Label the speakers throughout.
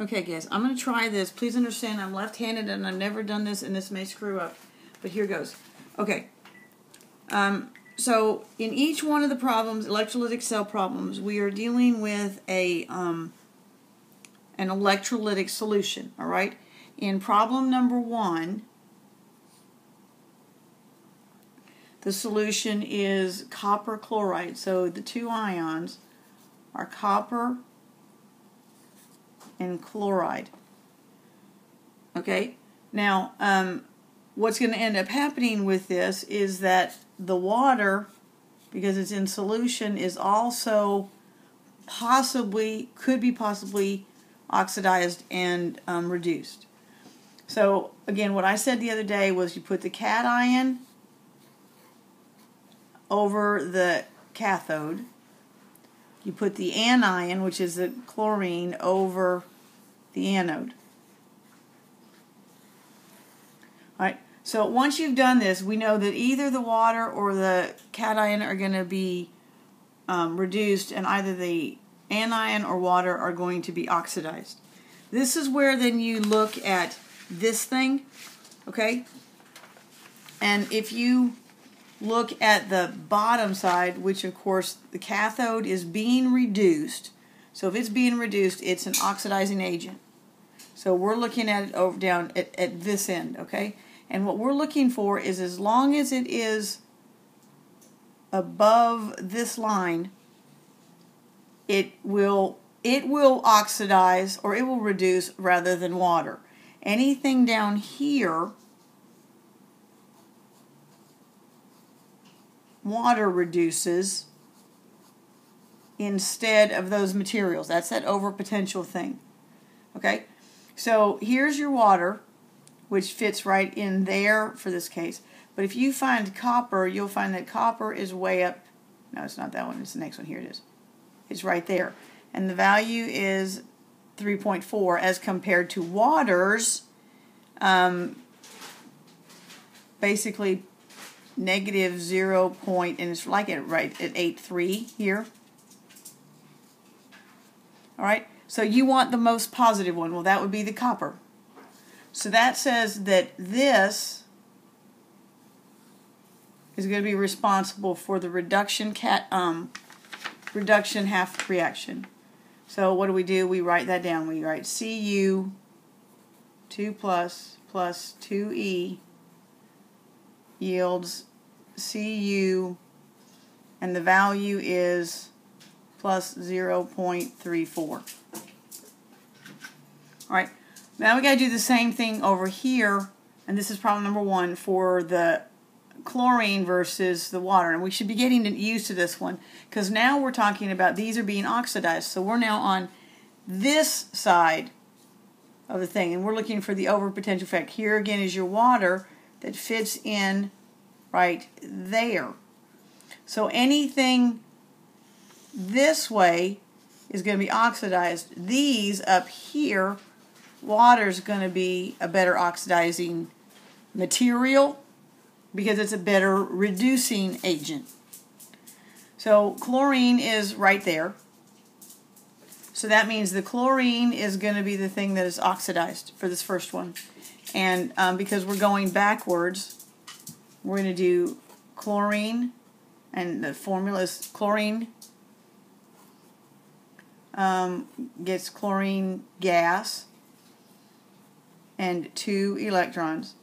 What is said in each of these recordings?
Speaker 1: Okay, guys, I'm going to try this. Please understand I'm left-handed and I've never done this, and this may screw up. But here goes. Okay. Um, so in each one of the problems, electrolytic cell problems, we are dealing with a um, an electrolytic solution. All right. In problem number one, the solution is copper chloride. So the two ions are copper and chloride. Okay, now um, what's going to end up happening with this is that the water, because it's in solution, is also possibly, could be possibly oxidized and um, reduced. So again, what I said the other day was you put the cation over the cathode you put the anion, which is the chlorine, over the anode. All right. So once you've done this, we know that either the water or the cation are going to be um, reduced, and either the anion or water are going to be oxidized. This is where then you look at this thing, okay? And if you look at the bottom side, which of course the cathode is being reduced. So if it's being reduced, it's an oxidizing agent. So we're looking at it over down at, at this end, okay? And what we're looking for is as long as it is above this line, it will it will oxidize or it will reduce rather than water. Anything down here water reduces instead of those materials. That's that overpotential thing. Okay? So here's your water, which fits right in there for this case. But if you find copper, you'll find that copper is way up. No, it's not that one. It's the next one. Here it is. It's right there. And the value is 3.4 as compared to water's um, basically negative 0 point, and it's like it right at 8.3 here. All right, so you want the most positive one. Well, that would be the copper. So that says that this is going to be responsible for the reduction cat um, reduction half reaction. So what do we do? We write that down. We write Cu 2 plus plus 2E yields Cu and the value is plus 0.34. All right, now we got to do the same thing over here, and this is problem number one for the chlorine versus the water. And we should be getting used to this one because now we're talking about these are being oxidized. So we're now on this side of the thing, and we're looking for the overpotential effect. Here again is your water that fits in right there. So anything this way is going to be oxidized. These up here, water is going to be a better oxidizing material because it's a better reducing agent. So chlorine is right there. So that means the chlorine is going to be the thing that is oxidized for this first one. And um, because we're going backwards, we're going to do chlorine, and the formula is chlorine um, gets chlorine gas and two electrons.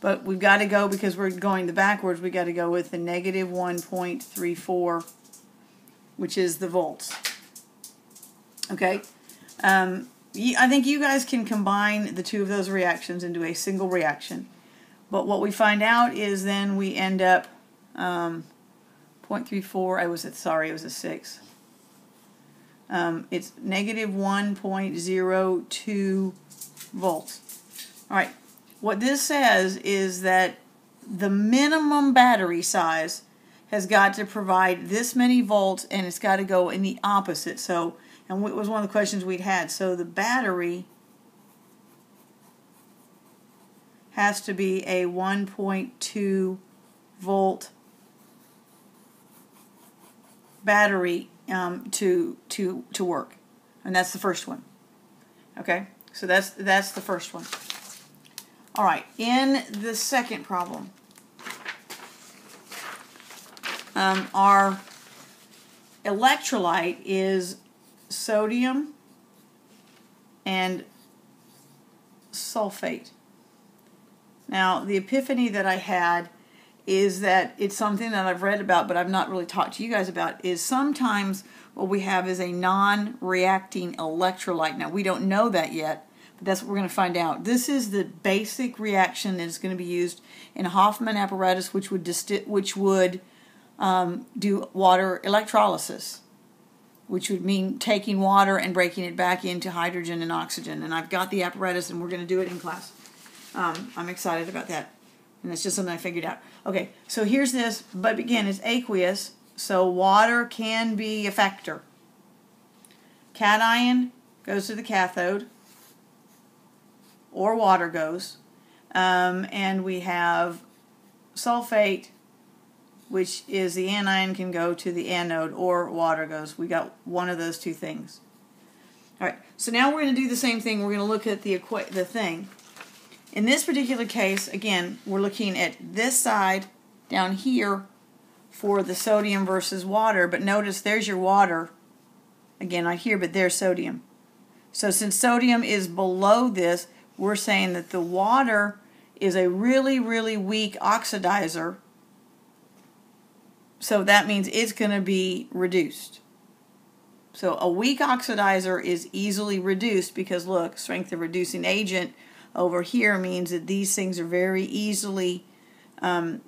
Speaker 1: But we've got to go, because we're going the backwards, we've got to go with the negative 1.34, which is the volts. Okay? Um, I think you guys can combine the two of those reactions into a single reaction. But what we find out is then we end up um, 0.34, I was at, sorry, it was a 6. Um, it's negative 1.02 volts. All right, what this says is that the minimum battery size has got to provide this many volts and it's got to go in the opposite. So, and it was one of the questions we'd had. So the battery has to be a 1.2 volt battery um, to to to work, and that's the first one. Okay, So that's that's the first one. All right, in the second problem, um, our electrolyte is sodium and sulfate. Now, the epiphany that I had is that it's something that I've read about, but I've not really talked to you guys about, is sometimes what we have is a non reacting electrolyte. Now, we don't know that yet, but that's what we're going to find out. This is the basic reaction that is going to be used in a Hofmann apparatus, which would, disti- which would um, do water electrolysis which would mean taking water and breaking it back into hydrogen and oxygen. And I've got the apparatus, and we're going to do it in class. Um, I'm excited about that. And it's just something I figured out. Okay, so here's this, but again, it's aqueous, so water can be a factor. Cation goes to the cathode, or water goes. Um, and we have sulfate which is the anion can go to the anode or water goes. We got one of those two things. All right, so now we're going to do the same thing. We're going to look at the the thing. In this particular case, again, we're looking at this side down here for the sodium versus water, but notice there's your water. Again, not here, but there's sodium. So since sodium is below this, we're saying that the water is a really, really weak oxidizer so that means it's going to be reduced. So a weak oxidizer is easily reduced because look, strength of reducing agent over here means that these things are very easily. Um,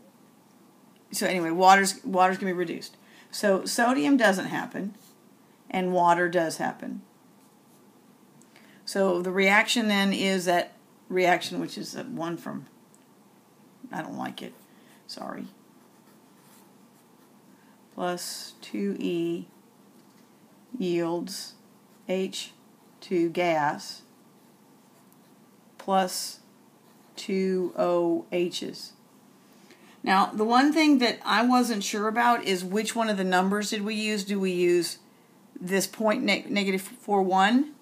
Speaker 1: so anyway, water's water's going to be reduced. So sodium doesn't happen, and water does happen. So the reaction then is that reaction, which is one from. I don't like it. Sorry plus 2E yields H2 gas plus 2 OHs. Now, the one thing that I wasn't sure about is which one of the numbers did we use? Do we use this point ne- negative 41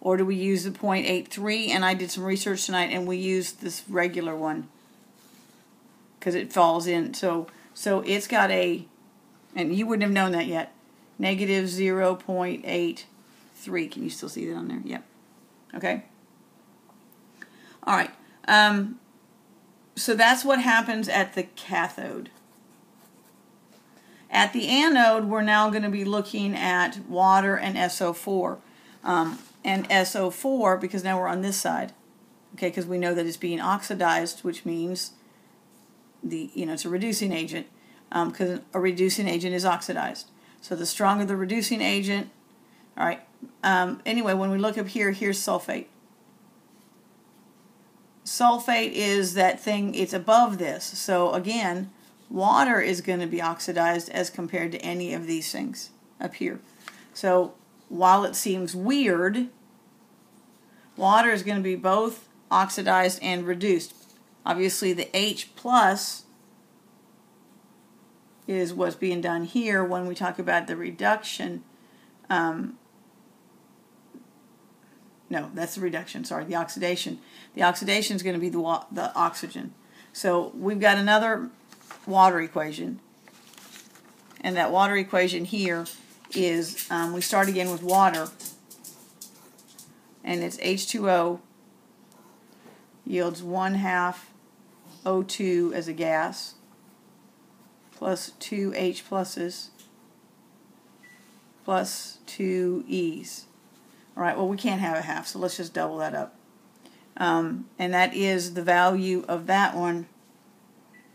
Speaker 1: or do we use the 0.83? And I did some research tonight and we used this regular one because it falls in. So, so it's got a and you wouldn't have known that yet. Negative 0.83. Can you still see that on there? Yep. Okay. All right. Um, so that's what happens at the cathode. At the anode, we're now going to be looking at water and SO4. Um, and SO4, because now we're on this side, okay, because we know that it's being oxidized, which means the, you know, it's a reducing agent because um, a reducing agent is oxidized. So the stronger the reducing agent, all right. Um, anyway, when we look up here, here's sulfate. Sulfate is that thing, it's above this. So again, water is going to be oxidized as compared to any of these things up here. So while it seems weird, water is going to be both oxidized and reduced. Obviously, the H plus is what's being done here when we talk about the reduction. Um, no, that's the reduction. Sorry, the oxidation. The oxidation is going to be the the oxygen. So we've got another water equation, and that water equation here is um, we start again with water, and it's H2O yields one half O2 as a gas plus 2 H pluses plus 2 E's. All right, well, we can't have a half, so let's just double that up. Um, and that is the value of that one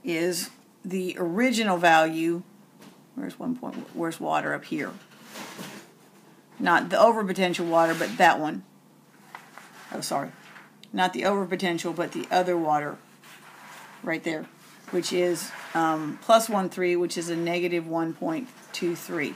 Speaker 1: is the original value. Where's one point? Where's water up here? Not the overpotential water, but that one. Oh, sorry. Not the overpotential, but the other water right there which is um, plus 1, 3, which is a negative 1.23.